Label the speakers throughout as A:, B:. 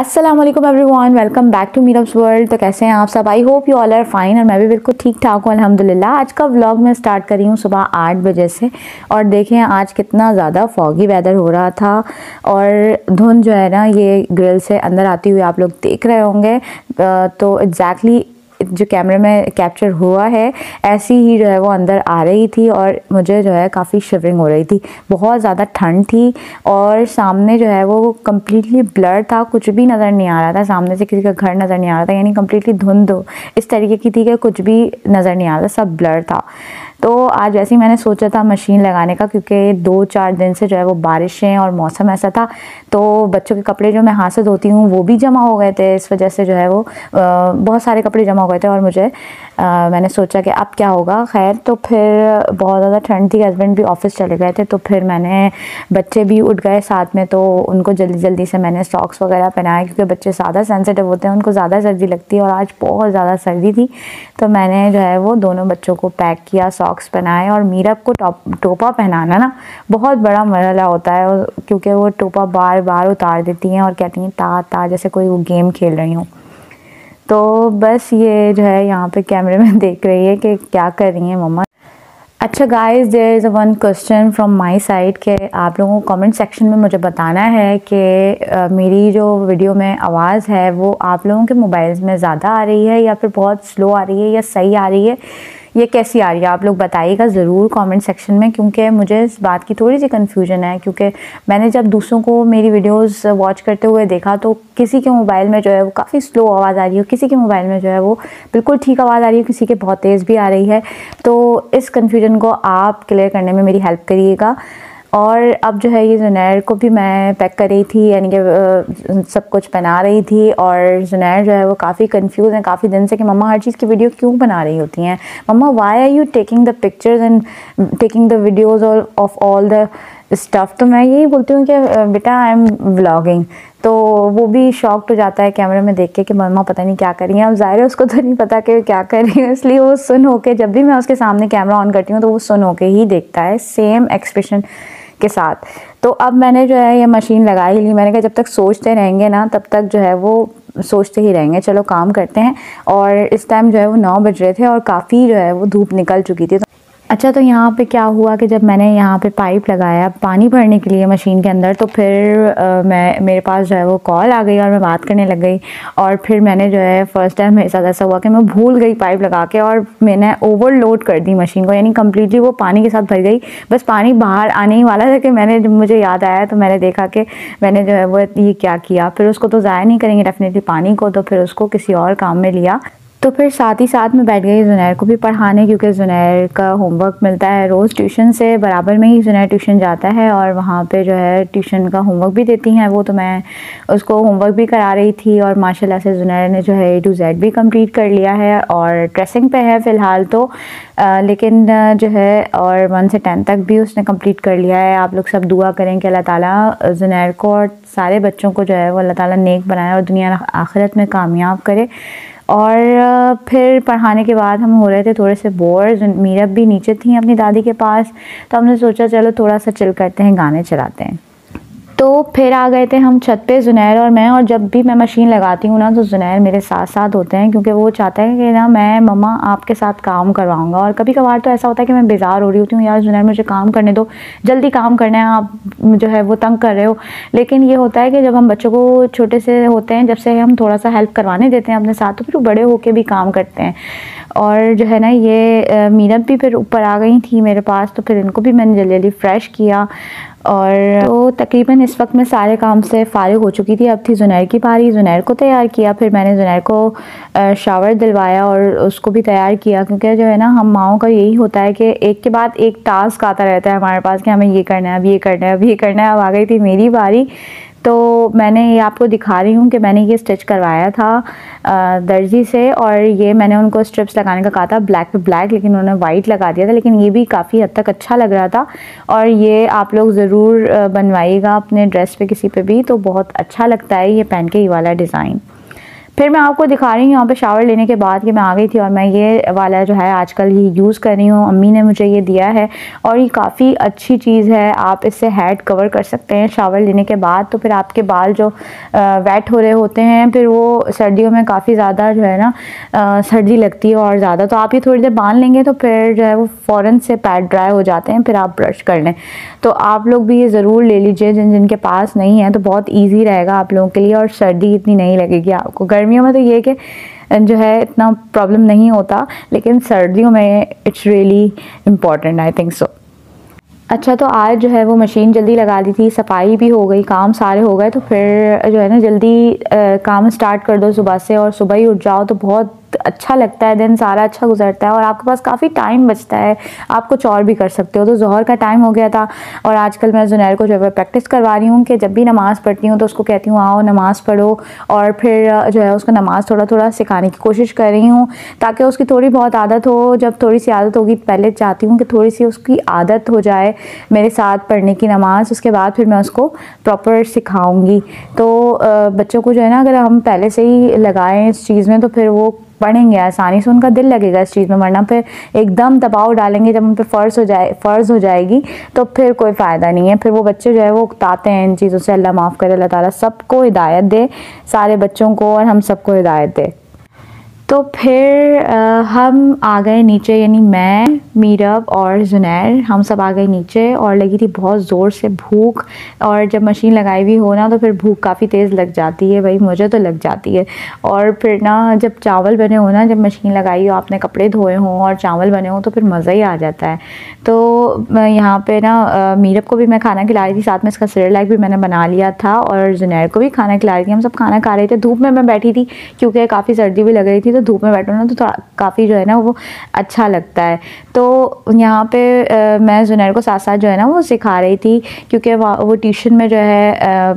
A: Aslam everyone welcome back to Meerab's world तो कैसे हैं आप सब? I hope you all are fine और मैं भी बिल्कुल ठीक ठाक हूँ अलहमदिल्ला आज का व्लॉग मैं स्टार्ट करी हूँ सुबह आठ बजे से और देखें आज कितना ज़्यादा फॉगी वेदर हो रहा था और धुंध जो है ना, ये ग्रिल से अंदर आती हुई आप लोग देख रहे होंगे। तो एग्जैक्टली जो कैमरे में कैप्चर हुआ है, ऐसी ही जो है वो अंदर आ रही थी और मुझे जो है काफ़ी शिवरिंग हो रही थी। बहुत ज़्यादा ठंड थी और सामने जो है वो कम्प्लीटली ब्लर था, कुछ भी नज़र नहीं आ रहा था। सामने से किसी का घर नज़र नहीं आ रहा था, यानी कम्प्लीटली धुंध, इस तरीके की थी कि कुछ भी नज़र नहीं आ रहा सब ब्लर था। तो आज वैसे ही मैंने सोचा था मशीन लगाने का, क्योंकि दो चार दिन से जो है वो बारिशें और मौसम ऐसा था। तो बच्चों के कपड़े जो मैं हाथ से धोती हूँ, वो भी जमा हो गए थे। इस वजह से जो है वो बहुत सारे कपड़े जमा हो गए थे और मुझे मैंने सोचा कि अब क्या होगा। खैर तो फिर बहुत ज़्यादा ठंड थी, हस्बैंड भी ऑफ़िस चले गए थे तो फिर मैंने, बच्चे भी उठ गए साथ में तो उनको जल्दी जल्दी से मैंने सॉक्स वगैरह पहनाए, क्योंकि बच्चे ज़्यादा सेंसिटिव होते हैं, उनको ज़्यादा सर्दी लगती है और आज बहुत ज़्यादा सर्दी थी। तो मैंने जो है वो दोनों बच्चों को पैक किया, सॉक्स पहनाए और मीरब को टॉप, टोपा पहनाना ना बहुत बड़ा मरला होता है क्योंकि वो टोपा बार बार उतार देती हैं और कहती हैं ता ता जैसे कोई वो गेम खेल रही हूँ। तो बस ये जो है यहाँ पे कैमरे में देख रही है कि क्या कर रही हैं मम्मा। अच्छा guys there is a one question from my side के आप लोगों को कमेंट सेक्शन में मुझे बताना है कि मेरी जो वीडियो में आवाज़ है, वो आप लोगों के मोबाइल्स में ज़्यादा आ रही है या फिर बहुत स्लो आ रही है या सही आ रही है? ये कैसी आ रही है? आप लोग बताइएगा ज़रूर कमेंट सेक्शन में, क्योंकि मुझे इस बात की थोड़ी सी कन्फ्यूज़न है, क्योंकि मैंने जब दूसरों को मेरी वीडियोस वॉच करते हुए देखा तो किसी के मोबाइल में जो है वो काफ़ी स्लो आवाज़ आ रही है, किसी के मोबाइल में जो है वो बिल्कुल ठीक आवाज़ आ रही है, किसी के बहुत तेज़ भी आ रही है। तो इस कन्फ्यूज़न को आप क्लियर करने में मेरी हेल्प करिएगा। और अब जो है ये जुनैर को भी मैं पैक कर रही थी, यानी कि सब कुछ पहना रही थी और जुनैर जो है वो काफ़ी कंफ्यूज है, काफ़ी दिन से कि मम्मा हर चीज़ की वीडियो क्यों बना रही होती हैं? मम्मा why are you taking the pictures and taking the videos of all the stuff तो मैं यही बोलती हूँ कि बेटा आई एम व्लॉगिंग तो वो भी शॉक हो जाता है कैमरे में देख के कि मम्मा पता नहीं क्या कर रही हैं। अब ज़ाहिर है उसको तो नहीं पता कि क्या कर रही है, इसलिए वो सुन होके, जब भी मैं उसके सामने कैमरा ऑन करती हूँ तो वो सुन होके ही देखता है। सेम एक्सप्रेशन के साथ। तो अब मैंने जो है ये मशीन लगा ही ली। मैंने कहा, जब तक सोचते रहेंगे ना, तब तक जो है वो सोचते ही रहेंगे। चलो, काम करते हैं। और इस टाइम जो है वो नौ बज रहे थे और काफ़ी जो है वो धूप निकल चुकी थी। तो अच्छा तो यहाँ पे क्या हुआ कि जब मैंने यहाँ पे पाइप लगाया पानी भरने के लिए मशीन के अंदर तो फिर आ, मैं मेरे पास जो है वो कॉल आ गई और मैं बात करने लग गई। और फिर मैंने जो है फ़र्स्ट टाइम मेरे साथ ऐसा हुआ कि मैं भूल गई पाइप लगा के और मैंने ओवरलोड कर दी मशीन को यानी कम्प्लीटली वो पानी के साथ भर गई। बस पानी बाहर आने ही वाला था कि मैंने जब मुझे याद आया तो मैंने देखा कि मैंने जो है वो ये क्या किया। फिर उसको तो ज़ाया नहीं करेंगे डेफिनेटली पानी को तो फिर उसको किसी और काम में लिया। तो फिर साथ ही साथ में बैठ गई जुनैर को भी पढ़ाने क्योंकि जुनैर का होमवर्क मिलता है रोज़ ट्यूशन से बराबर में ही जुनैर ट्यूशन जाता है और वहाँ पे जो है ट्यूशन का होमवर्क भी देती हैं वो। तो मैं उसको होमवर्क भी करा रही थी और माशाल्लाह से जुनैर ने जो है ए टू जेड भी कंप्लीट कर लिया है और ड्रेसिंग पे है फ़िलहाल तो। आ, लेकिन जो है और वन से टेन तक भी उसने कंप्लीट कर लिया है। आप लोग सब दुआ करें कि अल्लाह ताला जुनैर को और सारे बच्चों को जो है वो अल्लाह ताला नेक बनाए और दुनिया आखिरत में कामयाब करे। और फिर पढ़ाने के बाद हम हो रहे थे थोड़े से बोर मीरब भी नीचे थी अपनी दादी के पास तो हमने सोचा चलो थोड़ा सा चिल करते हैं, गाने चलाते हैं। तो फिर आ गए थे हम छत पे जुनैर और मैं, और जब भी मैं मशीन लगाती हूँ ना तो जुनैर मेरे साथ साथ होते हैं, क्योंकि वो चाहते हैं कि ना मैं, मम्मा आपके साथ काम करवाऊँगा। और कभी कभार तो ऐसा होता है कि मैं बेजार हो रही होती हूँ, यार जुनैर, मुझे काम करने दो, जल्दी काम करना है, आप जो है वो तंग कर रहे हो। लेकिन ये होता है कि जब हम बच्चों को छोटे से होते हैं, जब से हम थोड़ा सा हेल्प करवाने देते हैं अपने साथ तो फिर वो बड़े होके भी काम करते हैं। और जो है ना, ये मीरत भी फिर ऊपर आ गई थी मेरे पास तो फिर इनको भी मैंने जल्दी जल्दी फ्रेश किया। और तो तकरीबन इस वक्त मैं सारे काम से फ़ारिग हो चुकी थी। अब थी जुनैर की पारी। जुनैर को तैयार किया, फिर मैंने जुनैर को शावर दिलवाया और उसको भी तैयार किया। क्योंकि जो है ना, हम माओ का यही होता है कि एक के बाद एक टास्क आता रहता है हमारे पास कि हमें ये करना है, अब ये करना है, अब ये करना है। अब आ गई थी मेरी बारी तो मैंने ये आपको दिखा रही हूँ कि मैंने ये स्टिच करवाया था दर्जी से और ये मैंने उनको स्ट्रिप्स लगाने का कहा था ब्लैक पे ब्लैक लेकिन उन्होंने वाइट लगा दिया था, लेकिन ये भी काफ़ी हद तक अच्छा लग रहा था और ये आप लोग ज़रूर बनवाइएगा अपने ड्रेस पे किसी पे भी तो बहुत अच्छा लगता है ये पहन के ये वाला डिज़ाइन फिर मैं आपको दिखा रही हूँ यहाँ पे शावर लेने के बाद कि मैं आ गई थी और मैं ये वाला जो है आजकल ये यूज़ कर रही हूँ। अम्मी ने मुझे ये दिया है और ये काफ़ी अच्छी चीज़ है, आप इससे हेड कवर कर सकते हैं शावर लेने के बाद। तो फिर आपके बाल जो वेट हो रहे होते हैं, फिर वो सर्दियों में काफ़ी ज़्यादा जो है ना सर्दी लगती है और ज़्यादा। तो आप ये थोड़ी देर बाँध लेंगे तो फिर जो है वो फ़ौरन से पैड ड्राई हो जाते हैं, फिर आप ब्रश कर लें। तो आप लोग भी ये ज़रूर ले लीजिए, जिन जिनके पास नहीं है तो बहुत ईजी रहेगा आप लोगों के लिए और सर्दी इतनी नहीं लगेगी आपको। गर्मियों में तो ये कि जो है इतना प्रॉब्लम नहीं होता लेकिन सर्दियों में it's really important I think so अच्छा तो आज जो है वो मशीन जल्दी लगा दी थी सफ़ाई भी हो गई काम सारे हो गए तो फिर जो है ना जल्दी आ, काम स्टार्ट कर दो सुबह से और सुबह ही उठ जाओ तो बहुत अच्छा लगता है, दिन सारा अच्छा गुजरता है और आपके पास काफ़ी टाइम बचता है। आप कुछ और भी कर सकते हो। तो जहर का टाइम हो गया था और आजकल मैं जुनैर को जो है प्रैक्टिस करवा रही हूँ कि जब भी नमाज़ पढ़ती हूँ तो उसको कहती हूँ, आओ, नमाज़ पढ़ो। और फिर जो है उसको नमाज़ थोड़ा थोड़ा सिखाने की कोशिश कर रही हूँ ताकि उसकी थोड़ी बहुत आदत हो। जब थोड़ी सी आदत होगी, पहले चाहती हूँ कि थोड़ी सी उसकी आदत हो जाए मेरे साथ पढ़ने की नमाज़। उसके बाद फिर मैं उसको प्रॉपर सिखाऊँगी। तो बच्चों को जो है ना, अगर हम पहले से ही लगाएँ इस चीज़ में तो फिर वो पढ़ेंगे, आसानी से उनका दिल लगेगा इस चीज़ में, वरना फिर एकदम दबाव डालेंगे, जब उन पर फ़र्ज़ हो जाए, फ़र्ज़ हो जाएगी तो फिर कोई फ़ायदा नहीं है। फिर वो बच्चे जो है, वो उकताते हैं इन चीज़ों से, अल्लाह माफ़ करे, अल्लाह ताला सबको हिदायत दे, सारे बच्चों को और हम सबको हिदायत दे। तो फिर आ, हम आ गए नीचे यानी मैं मीरब और जुनैर हम सब आ गए नीचे और लगी थी बहुत ज़ोर से भूख और जब मशीन लगाई हुई हो ना तो फिर भूख काफ़ी तेज़ लग जाती है भाई मुझे तो लग जाती है। और फिर ना जब चावल बने हो ना जब मशीन लगाई हो आपने कपड़े धोए हों और चावल बने हों तो फिर मज़ा ही आ जाता है। तो यहाँ पर ना मीरब को भी मैं खाना खिला रही थी साथ में इसका सर लाइक भी मैंने बना लिया था और जुनैर को भी खाना खिला रही थी। हम सब खाना खा रहे थे धूप में मैं बैठी थी क्योंकि काफ़ी सर्दी भी लग रही थी तो धूप में बैठो ना तो थोड़ा काफ़ी जो है ना वो अच्छा लगता है। तो यहाँ पे आ, मैं जुनैर को साथ साथ जो है ना वो सिखा रही थी क्योंकि वो ट्यूशन में जो है आ,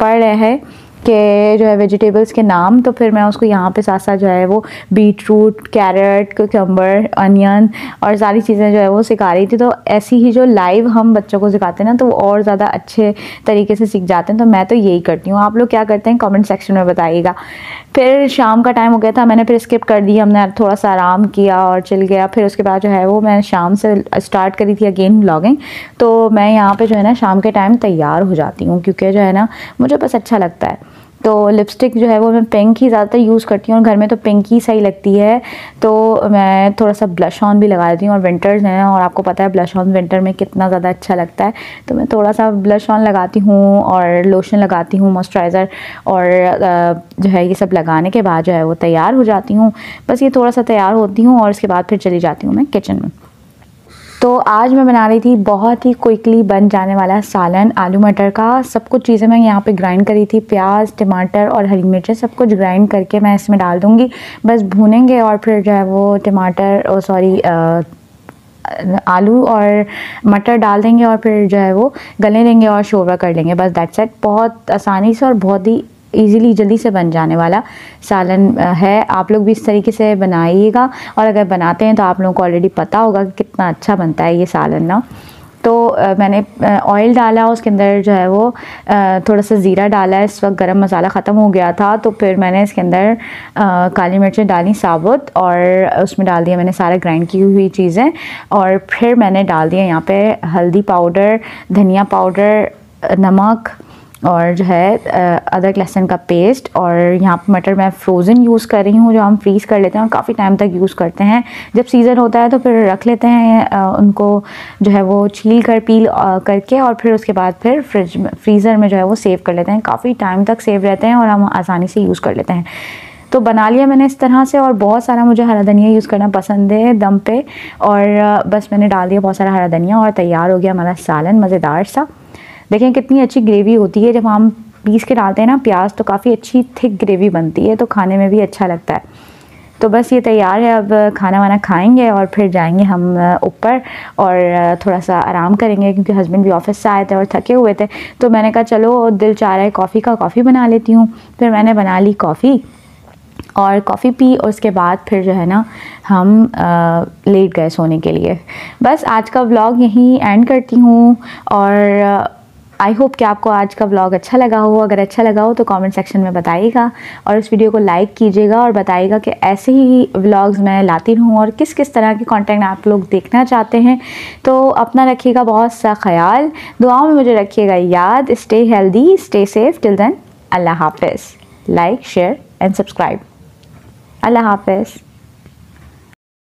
A: पढ़ रहे हैं। के जो है वेजिटेबल्स के नाम तो फिर मैं उसको यहाँ पे साथ साथ जो है वो beetroot carrot cucumber onion और सारी चीज़ें जो है वो सिखा रही थी। तो ऐसी ही जो लाइव हम बच्चों को सिखाते हैं ना तो वो और ज़्यादा अच्छे तरीके से सीख जाते हैं। तो मैं तो यही करती हूँ। आप लोग क्या करते हैं कमेंट सेक्शन में बताइएगा। फिर शाम का टाइम हो गया था, मैंने फिर स्किप कर दी, हमने थोड़ा सा आराम किया और चल गया। फिर उसके बाद जो है वो मैं शाम से स्टार्ट करी थी अगेन ब्लॉगिंग तो मैं यहाँ पे जो है ना शाम के टाइम तैयार हो जाती हूँ, क्योंकि जो है ना मुझे बस अच्छा लगता है। तो लिपस्टिक जो है वो मैं पिंक ही ज़्यादातर यूज़ करती हूँ और घर में तो पिंक ही सही लगती है। तो मैं थोड़ा सा ब्लश ऑन भी लगा देती हूँ और विंटर्स हैं और आपको पता है ब्लश ऑन विंटर में कितना ज़्यादा अच्छा लगता है। तो मैं थोड़ा सा ब्लश ऑन लगाती हूँ और लोशन लगाती हूँ मॉइस्चराइज़र और जो है ये सब लगाने के बाद जो है वो तैयार हो जाती हूँ। बस ये थोड़ा सा तैयार होती हूँ और उसके बाद फिर चली जाती हूँ मैं किचन में। तो आज मैं बना रही थी बहुत ही क्विकली बन जाने वाला सालन आलू मटर का। सब कुछ चीज़ें मैं यहाँ पे ग्राइंड करी थी। प्याज, टमाटर और हरी मिर्चें सब कुछ ग्राइंड करके मैं इसमें डाल दूँगी। बस भूनेंगे और फिर जो है वो टमाटर सॉरी आलू और मटर डाल देंगे और फिर जो है वो गले देंगे और शोरवा कर लेंगे। बस दैट सेट बहुत आसानी से और बहुत ही ईज़िली जल्दी से बन जाने वाला सालन है। आप लोग भी इस तरीके से बनाइएगा और अगर बनाते हैं तो आप लोगों को ऑलरेडी पता होगा कि कितना अच्छा बनता है ये सालन ना। तो मैंने ऑयल डाला, उसके अंदर जो है वो थोड़ा सा ज़ीरा डाला। इस वक्त गरम मसाला ख़त्म हो गया था तो फिर मैंने इसके अंदर काली मिर्चें डाली, साबुत, और उसमें डाल दिया मैंने सारा ग्राइंड की हुई चीज़ें। और फिर मैंने डाल दिया यहाँ पे हल्दी पाउडर, धनिया पाउडर, नमक और जो है अदरक लहसुन का पेस्ट और यहाँ पर मटर मैं फ़्रोज़न यूज़ कर रही हूँ, जो हम फ्रीज़ कर लेते हैं और काफ़ी टाइम तक यूज़ करते हैं। जब सीज़न होता है तो फिर रख लेते हैं उनको जो है वो छील कर, पील करके और फिर उसके बाद फिर फ्रिज फ्रीज़र में जो है वो सेव कर लेते हैं। काफ़ी टाइम तक सेव रहते हैं और हम आसानी से यूज़ कर लेते हैं। तो बना लिया मैंने इस तरह से और बहुत सारा मुझे हरा धनिया यूज़ करना पसंद है दम पे। और बस मैंने डाल दिया बहुत सारा हरा धनिया और तैयार हो गया हमारा सालन, मज़ेदार सा। देखें कितनी अच्छी ग्रेवी होती है। जब हम पीस के डालते हैं ना प्याज तो काफ़ी अच्छी थिक ग्रेवी बनती है तो खाने में भी अच्छा लगता है। तो बस ये तैयार है अब खाना वाना खाएँगे और फिर जाएँगे हम ऊपर और थोड़ा सा आराम करेंगे क्योंकि हस्बैंड भी ऑफ़िस से आए थे और थके हुए थे। तो मैंने कहा चलो दिल चाह रहा है कॉफ़ी का कॉफ़ी बना लेती हूँ। फिर मैंने बना ली कॉफ़ी और कॉफ़ी पी और उसके बाद फिर जो है ना हम आ, लेट गए सोने के लिए। बस आज का व्लॉग यहीं एंड करती हूँ और आई होप कि आपको आज का व्लॉग अच्छा लगा हो। अगर अच्छा लगा हो तो कमेंट सेक्शन में बताइएगा और इस वीडियो को लाइक कीजिएगा और बताइएगा कि ऐसे ही व्लॉग्स मैं लाती रहूँ और किस किस तरह के कंटेंट आप लोग देखना चाहते हैं। तो अपना रखिएगा बहुत सा ख्याल। दुआओं में मुझे रखिएगा याद। Stay healthy stay safe till then अल्लाह हाफिज़ लाइक शेयर एंड सब्सक्राइब अल्लाह हाफिज़